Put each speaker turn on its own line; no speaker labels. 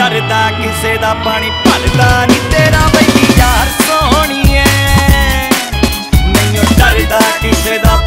ਡਰਦਾ ਕਿਸੇ ਦਾ ਪਾਣੀ ਭਲਦਾ ਨਹੀਂ ਤੇਰਾ ਬਈ ਯਾਰ ਸੋਹਣੀਏ। ਮੈਨੂੰ ਡਰਦਾ ਕਿਸੇ ਦਾ